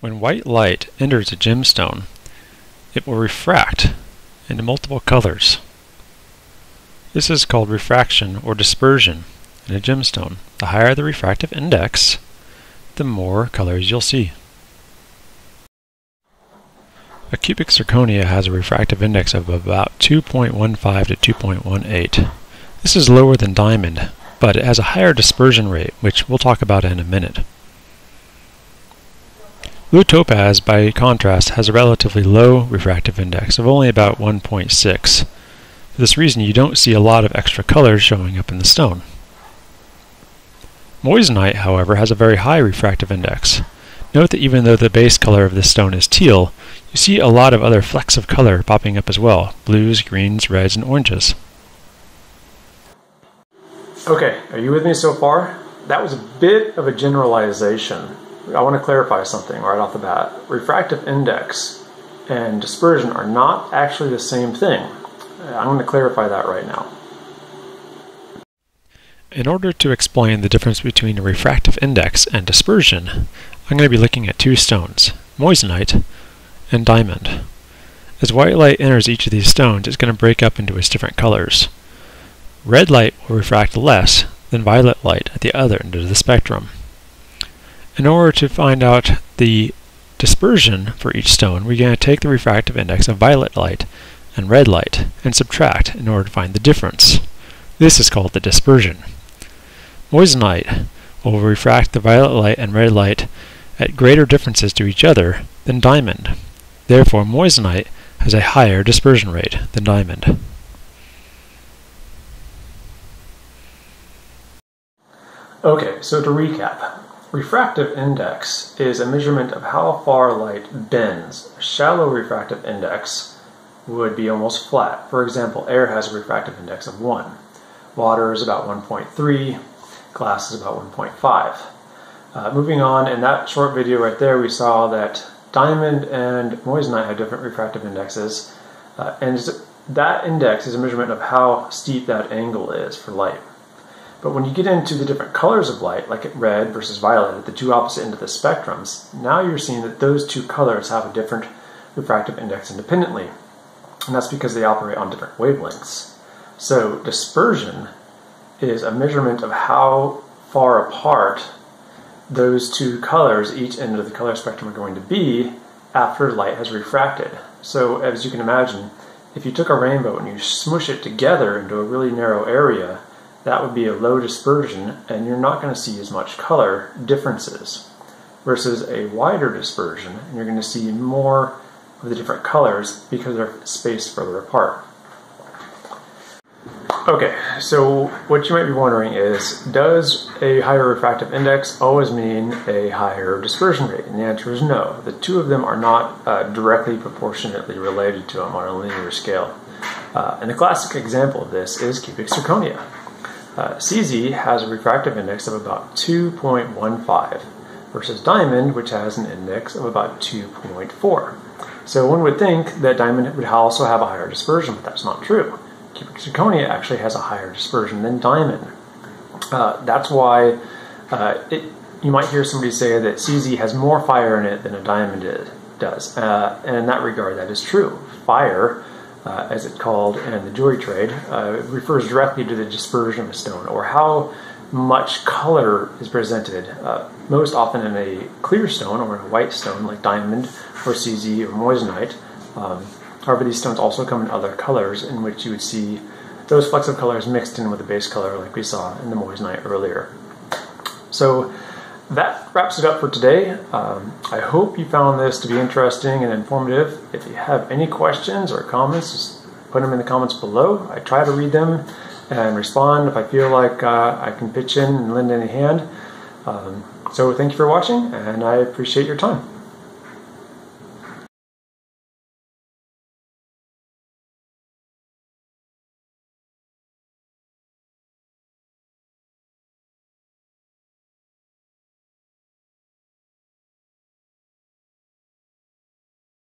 When white light enters a gemstone, it will refract into multiple colors. This is called refraction or dispersion in a gemstone. The higher the refractive index, the more colors you'll see. A cubic zirconia has a refractive index of about 2.15 to 2.18. This is lower than diamond, but it has a higher dispersion rate, which we'll talk about in a minute. Blue topaz, by contrast, has a relatively low refractive index of only about 1.6. For this reason, you don't see a lot of extra colors showing up in the stone. Moissanite, however, has a very high refractive index. Note that even though the base color of this stone is teal, you see a lot of other flecks of color popping up as well, blues, greens, reds, and oranges. Okay, are you with me so far? That was a bit of a generalization. I want to clarify something right off the bat. Refractive index and dispersion are not actually the same thing. Uh, I'm going to clarify that right now. In order to explain the difference between a refractive index and dispersion, I'm going to be looking at two stones, moissanite and diamond. As white light enters each of these stones, it's going to break up into its different colors. Red light will refract less than violet light at the other end of the spectrum. In order to find out the dispersion for each stone, we're going to take the refractive index of violet light and red light and subtract in order to find the difference. This is called the dispersion. Moissanite will refract the violet light and red light at greater differences to each other than diamond. Therefore, moissanite has a higher dispersion rate than diamond. Okay, so to recap, Refractive index is a measurement of how far light bends. A shallow refractive index would be almost flat. For example, air has a refractive index of 1. Water is about 1.3. Glass is about 1.5. Uh, moving on, in that short video right there, we saw that diamond and moissanite have different refractive indexes. Uh, and that index is a measurement of how steep that angle is for light. But when you get into the different colors of light, like red versus violet, at the two opposite ends of the spectrums, now you're seeing that those two colors have a different refractive index independently. And that's because they operate on different wavelengths. So dispersion is a measurement of how far apart those two colors, each end of the color spectrum, are going to be after light has refracted. So as you can imagine, if you took a rainbow and you smush it together into a really narrow area, that would be a low dispersion and you're not going to see as much color differences versus a wider dispersion and you're going to see more of the different colors because they're spaced further apart. Okay, so what you might be wondering is, does a higher refractive index always mean a higher dispersion rate? And the answer is no. The two of them are not uh, directly proportionately related to them on a linear scale. Uh, and the classic example of this is cubic zirconia. Uh, CZ has a refractive index of about 2.15 versus diamond, which has an index of about 2.4. So one would think that diamond would also have a higher dispersion, but that's not true. Cubic zirconia actually has a higher dispersion than diamond. Uh, that's why uh, it, you might hear somebody say that CZ has more fire in it than a diamond does. Uh, and in that regard, that is true. Fire uh, as it's called in the jewelry trade, uh, refers directly to the dispersion of a stone or how much color is presented, uh, most often in a clear stone or in a white stone like diamond or CZ or moissanite. Um, however, these stones also come in other colors in which you would see those flecks of colors mixed in with the base color like we saw in the moissanite earlier. So that wraps it up for today. Um, I hope you found this to be interesting and informative. If you have any questions or comments, just put them in the comments below. I try to read them and respond if I feel like uh, I can pitch in and lend any hand. Um, so thank you for watching, and I appreciate your time.